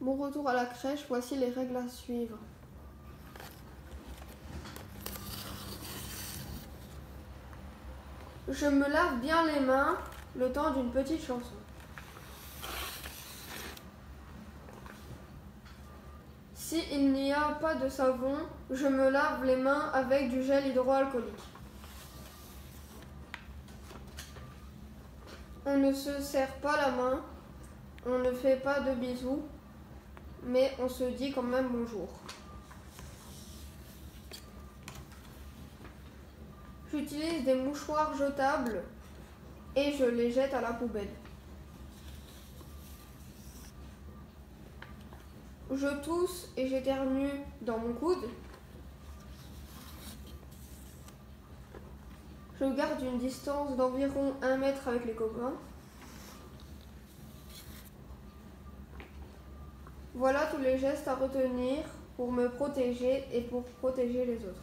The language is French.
Mon retour à la crèche, voici les règles à suivre. Je me lave bien les mains le temps d'une petite chanson. Si il n'y a pas de savon, je me lave les mains avec du gel hydroalcoolique. On ne se serre pas la main, on ne fait pas de bisous, mais on se dit quand même bonjour. J'utilise des mouchoirs jetables et je les jette à la poubelle. Je tousse et j'éternue dans mon coude. Je garde une distance d'environ un mètre avec les copains. Voilà tous les gestes à retenir pour me protéger et pour protéger les autres.